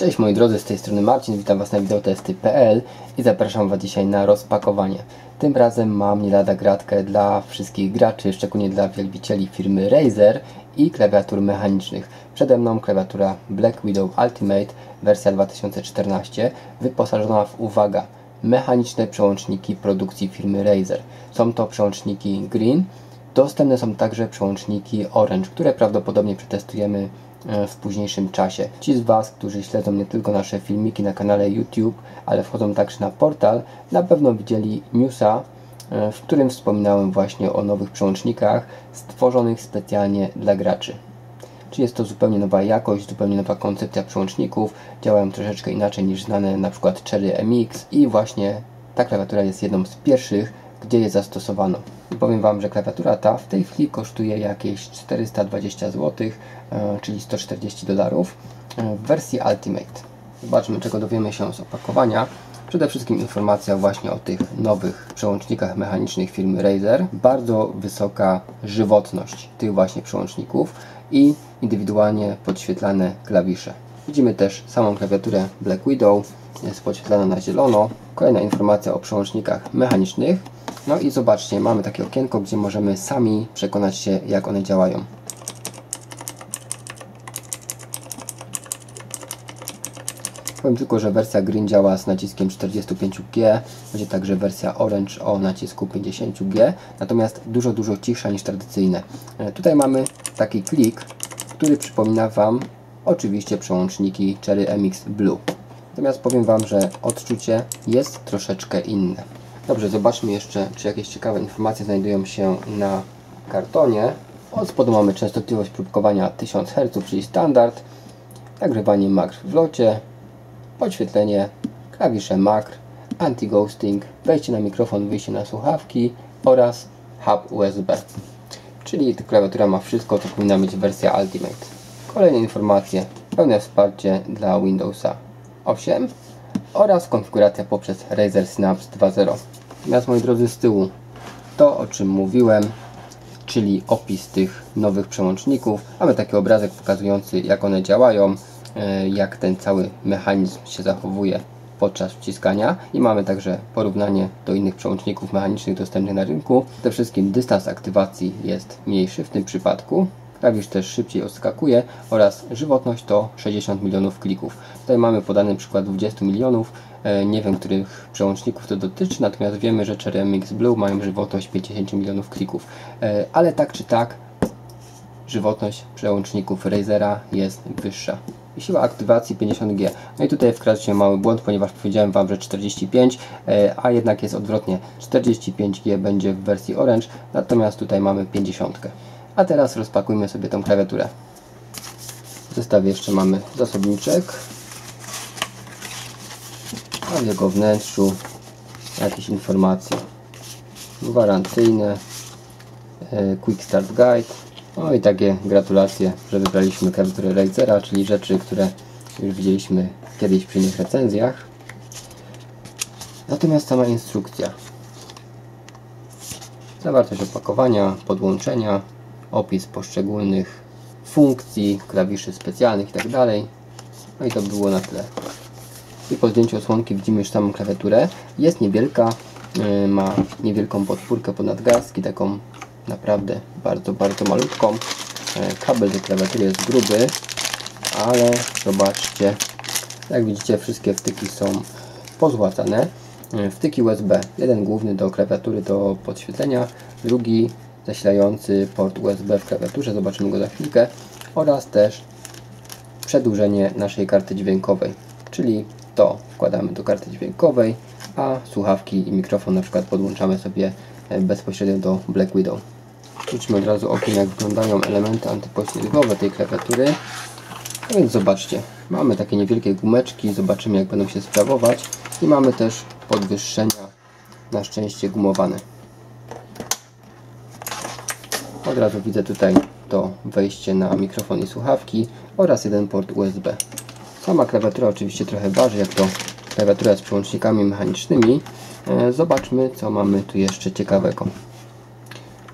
Cześć moi drodzy, z tej strony Marcin, witam Was na wideotesty.pl i zapraszam Was dzisiaj na rozpakowanie. Tym razem mam nie lada gratkę dla wszystkich graczy, szczególnie dla wielbicieli firmy Razer i klawiatur mechanicznych. Przede mną klawiatura Black Widow Ultimate wersja 2014 wyposażona w, uwaga, mechaniczne przełączniki produkcji firmy Razer. Są to przełączniki Green, dostępne są także przełączniki Orange, które prawdopodobnie przetestujemy w późniejszym czasie. Ci z Was, którzy śledzą nie tylko nasze filmiki na kanale YouTube, ale wchodzą także na portal, na pewno widzieli newsa, e, w którym wspominałem właśnie o nowych przełącznikach stworzonych specjalnie dla graczy. Czy jest to zupełnie nowa jakość, zupełnie nowa koncepcja przełączników, działają troszeczkę inaczej niż znane na przykład Cherry MX i właśnie ta klawiatura jest jedną z pierwszych, gdzie je zastosowano. I powiem Wam, że klawiatura ta w tej chwili kosztuje jakieś 420 zł, e, czyli 140 dolarów e, w wersji Ultimate. Zobaczmy, czego dowiemy się z opakowania. Przede wszystkim informacja właśnie o tych nowych przełącznikach mechanicznych firmy Razer. Bardzo wysoka żywotność tych właśnie przełączników i indywidualnie podświetlane klawisze. Widzimy też samą klawiaturę Black Widow, jest podświetlana na zielono. Kolejna informacja o przełącznikach mechanicznych. No i zobaczcie, mamy takie okienko, gdzie możemy sami przekonać się, jak one działają. Powiem tylko, że wersja Green działa z naciskiem 45G, będzie także wersja Orange o nacisku 50G, natomiast dużo, dużo cichsza niż tradycyjne. E, tutaj mamy taki klik, który przypomina Wam oczywiście przełączniki Cherry MX Blue. Natomiast powiem Wam, że odczucie jest troszeczkę inne. Dobrze, zobaczmy jeszcze, czy jakieś ciekawe informacje znajdują się na kartonie. Od spodu mamy częstotliwość próbkowania 1000 Hz, czyli standard, nagrywanie makr w locie, podświetlenie, klawisze makr, anti-ghosting, wejście na mikrofon, wyjście na słuchawki oraz hub USB. Czyli klawiatura ma wszystko, co powinna mieć wersja Ultimate. Kolejne informacje, pełne wsparcie dla Windowsa 8 oraz konfiguracja poprzez Razer Synapse 2.0. Natomiast moi drodzy z tyłu to o czym mówiłem, czyli opis tych nowych przełączników. Mamy taki obrazek pokazujący jak one działają, e, jak ten cały mechanizm się zachowuje podczas wciskania i mamy także porównanie do innych przełączników mechanicznych dostępnych na rynku. Przede wszystkim dystans aktywacji jest mniejszy w tym przypadku, klawisz też szybciej odskakuje oraz żywotność to 60 milionów klików. Tutaj mamy podany przykład 20 milionów, e, nie wiem których przełączników to dotyczy, natomiast wiemy, że Cherry MX Blue mają żywotność 50 milionów klików. E, ale tak czy tak, żywotność przełączników Razera jest wyższa. Siła aktywacji 50G. No i tutaj wkradł się mały błąd, ponieważ powiedziałem Wam, że 45, e, a jednak jest odwrotnie. 45G będzie w wersji Orange, natomiast tutaj mamy 50. A teraz rozpakujmy sobie tą klawiaturę. W zestawie jeszcze mamy zasobniczek. A w jego wnętrzu jakieś informacje gwarancyjne, e, Quick Start Guide. No i takie gratulacje, że wybraliśmy klawiaturę Razera, czyli rzeczy, które już widzieliśmy kiedyś przy innych recenzjach. Natomiast sama instrukcja. Zawartość opakowania, podłączenia, opis poszczególnych funkcji, klawiszy specjalnych itd. Tak no i to było na tyle. I po zdjęciu osłonki widzimy już samą klawiaturę. Jest niewielka, yy, ma niewielką podpórkę pod nadgarstki, taką naprawdę bardzo, bardzo malutką. Yy, kabel do klawiatury jest gruby, ale zobaczcie, jak widzicie wszystkie wtyki są pozłacane. Yy, wtyki USB, jeden główny do klawiatury do podświetlenia, drugi zasilający port USB w klawiaturze, zobaczymy go za chwilkę, oraz też przedłużenie naszej karty dźwiękowej, czyli to wkładamy do karty dźwiękowej, a słuchawki i mikrofon na przykład podłączamy sobie e, bezpośrednio do Black Widow. Rzućmy od razu okiem jak wyglądają elementy antypoślizgowe tej klawiatury. A więc zobaczcie, mamy takie niewielkie gumeczki, zobaczymy jak będą się sprawować i mamy też podwyższenia na szczęście gumowane. Od razu widzę tutaj to wejście na mikrofon i słuchawki oraz jeden port USB. Sama klawiatura oczywiście trochę waży, jak to klawiatura z przełącznikami mechanicznymi. E, zobaczmy, co mamy tu jeszcze ciekawego.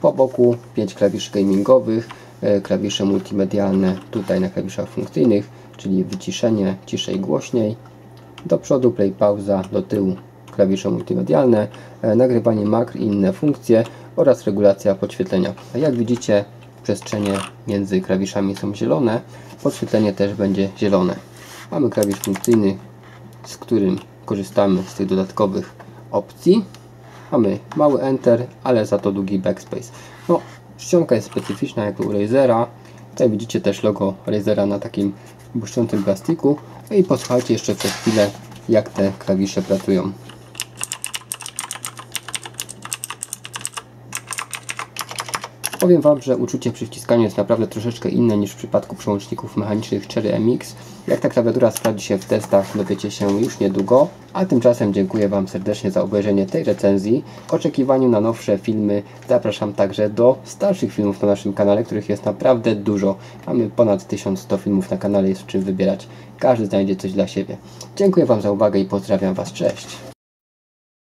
Po boku 5 klawiszy gamingowych, e, klawisze multimedialne tutaj na klawiszach funkcyjnych, czyli wyciszenie ciszej głośniej, do przodu play pauza, do tyłu klawisze multimedialne, e, nagrywanie makr i inne funkcje oraz regulacja podświetlenia. Jak widzicie przestrzenie między klawiszami są zielone, podświetlenie też będzie zielone. Mamy klawisz funkcyjny, z którym korzystamy z tych dodatkowych opcji. Mamy mały Enter, ale za to długi Backspace. No, czcionka jest specyficzna jak u Razera. Tutaj widzicie też logo Razera na takim błyszczącym plastiku. No I posłuchajcie jeszcze przez chwilę, jak te klawisze pracują. Powiem Wam, że uczucie przy wciskaniu jest naprawdę troszeczkę inne niż w przypadku przełączników mechanicznych Cherry MX. Jak ta klawiatura sprawdzi się w testach, dowiecie się już niedługo. A tymczasem dziękuję Wam serdecznie za obejrzenie tej recenzji. W oczekiwaniu na nowsze filmy zapraszam także do starszych filmów na naszym kanale, których jest naprawdę dużo. Mamy ponad 1100 filmów na kanale, jest w czym wybierać. Każdy znajdzie coś dla siebie. Dziękuję Wam za uwagę i pozdrawiam Was. Cześć!